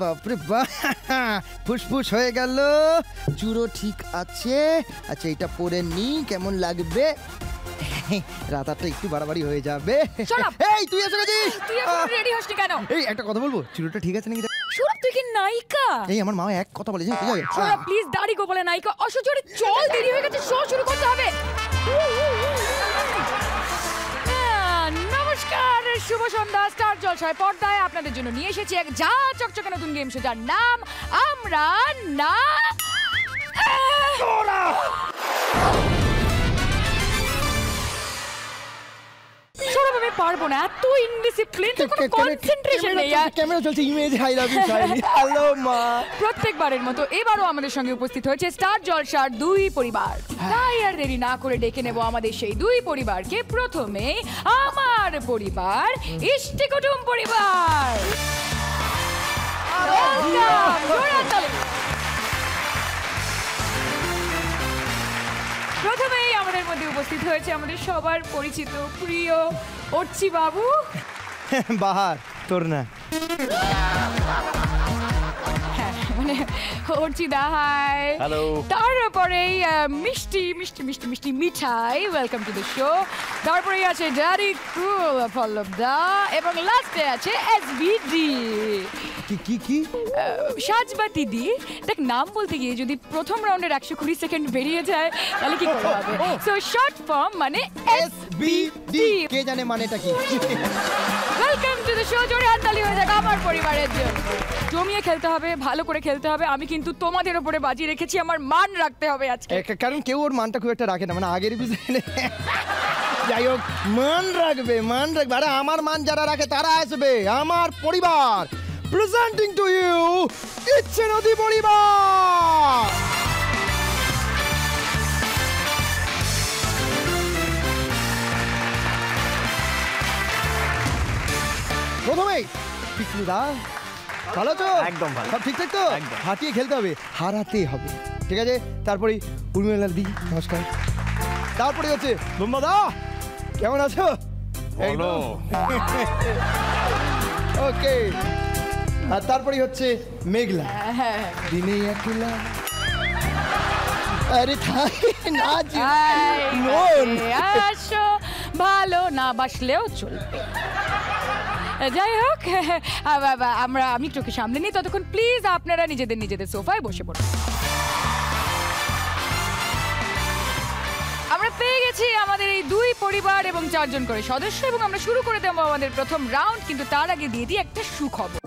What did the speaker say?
বাপরে বা ফুসফুস হয়ে গেল। চুরো ঠিক আছে। আচ্ছা এটা পরে নি কেমন লাগবে? রাতারটা একটু বাড়াবাড়ি হয়ে যাবে। এই তুই এসে গেছিস! তুই এখন রেডি হসনি কেন? এই একটা কথা বলব চুরোটা ঠিক আছে নাকি। সৌরভ তুই কি নায়িকা? এই আমার মা এক কথা বলে জানিস, ঠিক সৌরভ প্লিজ দাড়ি গোপালে নায়িকা। অসহ্যরে চল দেরি হয়ে গেছে শো শুরু করতে হবে। শুভ সন্ধ্যা স্টার জলসায় পর্দায় আপনাদের জন্য নিয়ে এসেছি এক যা চকচকে নতুন গেম শো যার নাম আমরা না সৌরভ আমি পারব না এত ইনডিসিপ্লিন কোনো কনসেন্ট্রেশন নেই ক্যামেরা চলছে image hi love you hello মা। প্রত্যেকবারের মতো এবারও আমাদের সঙ্গে উপস্থিত হয়েছে স্টার জলসার দুই পরিবার। তাই আর দেরি না করে ডেকে নেব আমাদের সেই দুই পরিবারকে প্রথমে আমার পরিবার, ইষ্টি কুটুম পরিবার। প্রথমেই আমাদের মধ্যে উপস্থিত হয়েছে আমাদের সবার পরিচিত প্রিয় অর্চি বাবু বাহার, তোর না। মানে অর্চি দাহাই হ্যালো তারপরেই মিষ্টি মিষ্টি মিষ্টি মিষ্টি মিঠাই ওয়েলকাম টু দ্য শো তারপরেই আছে ড্যাডি কুল পল্লব দা এবং লাস্টে আছে এসবিডি কি কি কি? সাজবাতি দি। দেখ নাম বলতে গিয়ে যদি প্রথম রাউন্ডের একশো কুড়ি সেকেন্ড বেরিয়ে যায় তাহলে কি করে হবে? সো শর্ট ফর্ম মানে এস বি ডি কে জানে মানেটা কি? ওয়েলকাম টু দ্য শো জোরে হাততালি পরিবারের জন্য। জমিয়ে খেলতে হবে, ভালো করে খেলতে হবে। আমি কিন্তু তোমাদের উপরে বাজি রেখেছি, আমার মান রাখতে হবে আজকে। কারণ কেউ ওর মানটা খুব একটা রাখে না মানে আগের বিজনে যাই হোক, মান রাখবে মান রাখবে। আরে আমার মান যারা রাখে, তারা আসবে। আমার পরিবার। প্রেজেন্টিং টু ইউ ইচ্ছে নদী পরিবার। প্রথমেই পিকলুদা ভালো তো? একদম ভালো। সব ঠিকঠাক তো? একদম। হাতিয়ে খেলতে হবে হারাতে হবে। ঠিক আছে? তারপরে উর্মিলা দি নমস্কার। তারপরে হচ্ছে দা কেমন আছো? ওকে। আর তারপরে হচ্ছে মেঘলা। দিনে একলা। আরে থাই না জি আসো। ভালো না বাসলেও চলবে। যাই হোক আমরা, আমি চোখে সামনে নিই, ততক্ষণ প্লিজ আপনারা নিজেদের নিজেদের সোফায় বসে পড়ুন। আমরা পেয়ে গেছি আমাদের এই দুই পরিবার এবং চারজন করে সদস্য এবং আমরা শুরু করে দেবো আমাদের প্রথম রাউন্ড কিন্তু তার আগে দিয়ে দিই একটা সুখবর।